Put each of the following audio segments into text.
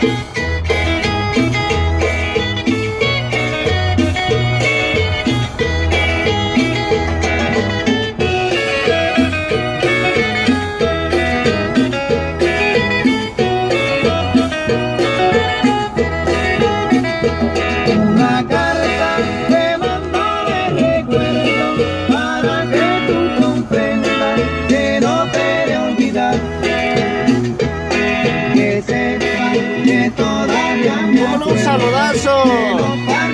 Una un saludazo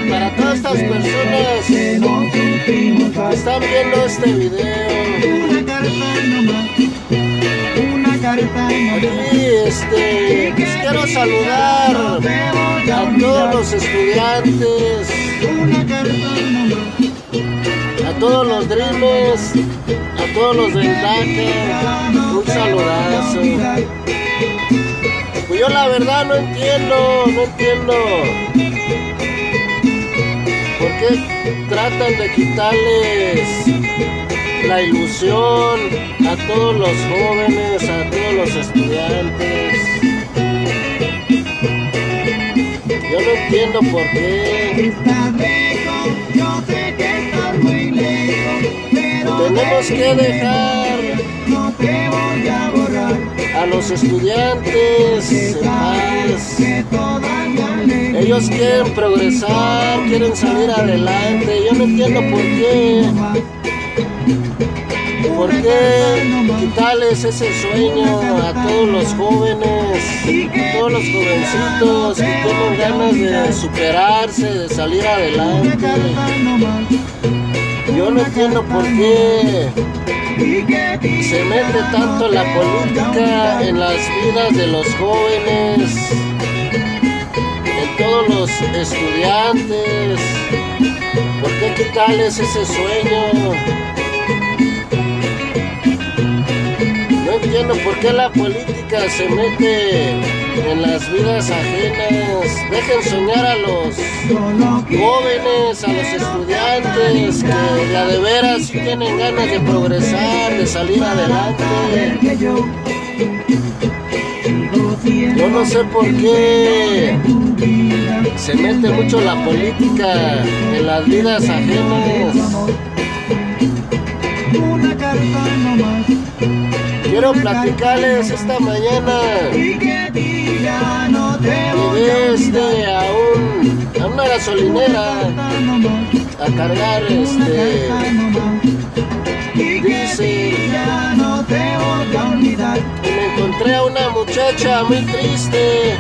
para todas estas personas que están viendo este video. Una este, pues quiero saludar a todos los estudiantes, a todos los dreamers, a todos los del DACA. Un saludazo. Yo la verdad no entiendo, no entiendo por qué tratan de quitarles la ilusión a todos los jóvenes, a todos los estudiantes. Yo no entiendo por qué. Tenemos que dejar no voy a borrar. A los estudiantes Ellos quieren progresar, quieren salir adelante. Yo no entiendo por qué. ¿Por qué quitarles ese sueño a todos los jóvenes, a todos los jovencitos que tienen ganas de superarse, de salir adelante? Yo no entiendo por qué se mete tanto la política en las vidas de los jóvenes, en todos los estudiantes. ¿Por qué quitarles ese sueño? No entiendo por qué la política se mete en las vidas ajenas. Dejen soñar a los jóvenes, a los estudiantes que ya de veras tienen ganas de progresar, de salir adelante. yo no sé por qué se mete mucho la política en las vidas ajenas. Una carta nomás Quiero platicarles esta mañana. y que diga no te voy olvidar. a, un, a una gasolinera a cargar este dice- y me encontré a una muchacha muy triste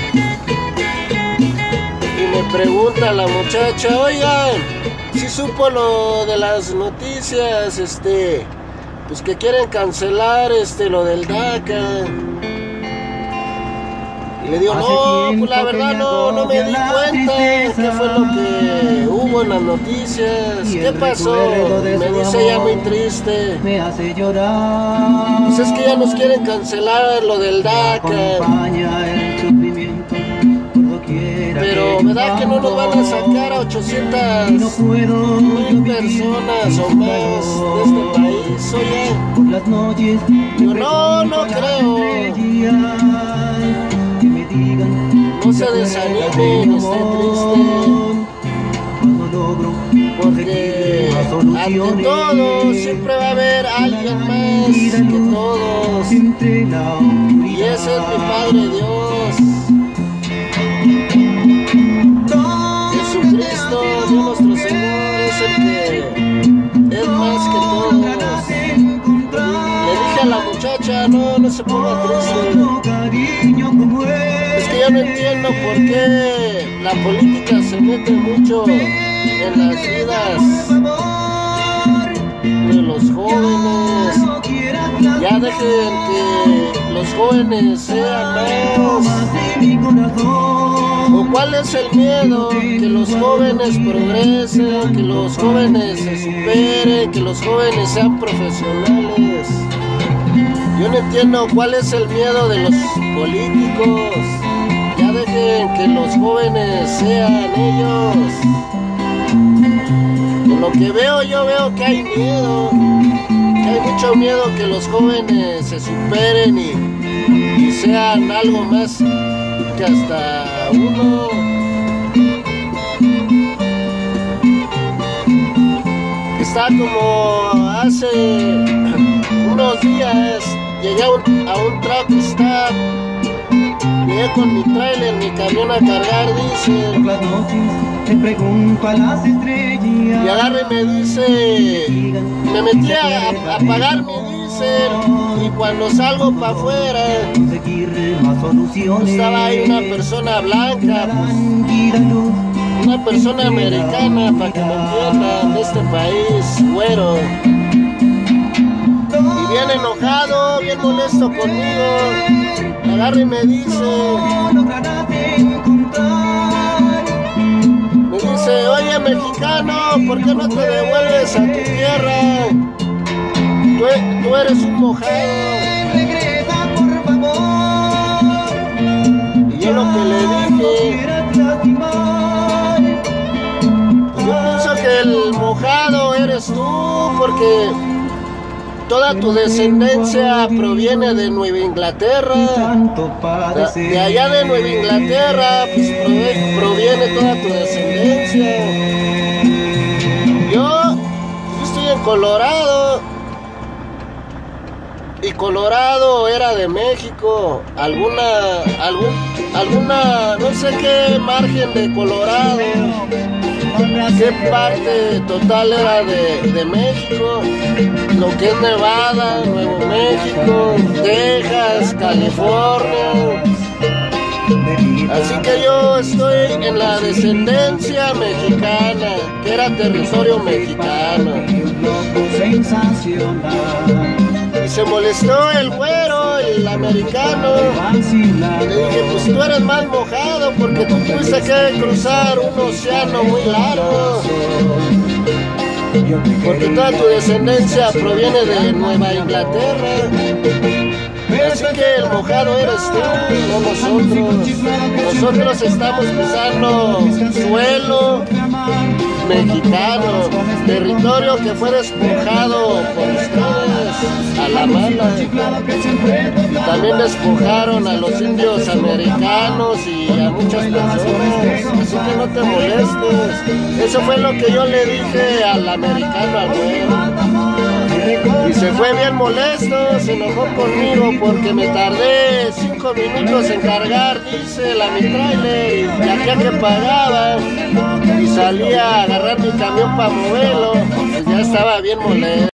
y me pregunta la muchacha, oigan, si supo lo de las noticias, este, pues que quieren cancelar este lo del DACA. Y le digo, no, pues la verdad no, no me di cuenta qué fue lo que hubo en las noticias. ¿Qué pasó? Me dice ella muy triste. Me hace llorar. Pues es que ya nos quieren cancelar lo del DACA. Pero que ¿verdad que no nos van a sacar a 800 Y no puedo mil personas o más de este país? Oye, las noches Yo no, no creo. No se si acuerdan desanime, de mi esté logro porque ante todo siempre va a haber alguien más que todos. Y ese es mi Padre Dios. No, no se ponga triste. Es que yo no entiendo por qué la política se mete mucho en las vidas de los jóvenes. Ya dejen que los jóvenes sean más. ¿O cuál es el miedo? Que los jóvenes progresen, que los jóvenes se superen, que los jóvenes sean profesionales. Yo no entiendo cuál es el miedo de los políticos. Ya dejen que los jóvenes sean ellos. Por lo que veo, yo veo que hay miedo. Que hay mucho miedo que los jóvenes se superen y, y sean algo más que hasta uno está como hace unos días llegué a un, a un truck stop llegué con mi trailer, mi camión a cargar dice. Por las noches te pregunto a las estrellas. y agarra y me dice me metí a, a pagar mi diésel y cuando salgo para afuera estaba ahí una persona blanca pues, una persona americana para que me entiendan de este país güero bien enojado bien molesto conmigo agarra y me dice. Me dice, oye mexicano, ¿por qué no te devuelves a tu tierra? Tú, e- eres un mojado. Y yo lo que le dije, yo pienso que el mojado eres tú, porque toda tu descendencia proviene de Nueva Inglaterra. De, allá de Nueva Inglaterra, pues proviene toda tu descendencia. Yo, yo estoy en Colorado. Y Colorado era de México. Alguna, algún, alguna, no sé qué margen de Colorado. ¿Qué parte total era de, de México? Lo que es Nevada, Nuevo México, Texas, California. Así que yo estoy en la descendencia mexicana, que era territorio mexicano. sensacional. Se molestó el güero, el americano. Y le dije, pues tú eres más mojado porque tú tuviste que cruzar un océano muy largo. Porque toda tu descendencia proviene de Nueva Inglaterra. Así que el mojado eres tú, no nosotros. Nosotros estamos pisando suelo mexicano, territorio que fue despojado por ustedes a la mala. También despojaron a los indios americanos y a muchas personas, así que no te molestes. Eso fue lo que yo le dije al americano, al güero. Y se fue bien molesto, se enojó conmigo porque me tardé cinco minutos en cargar, dice, la mi trailer, y de aquí a que pagaba, y salí a agarrar mi camión para moverlo, pues ya estaba bien molesto.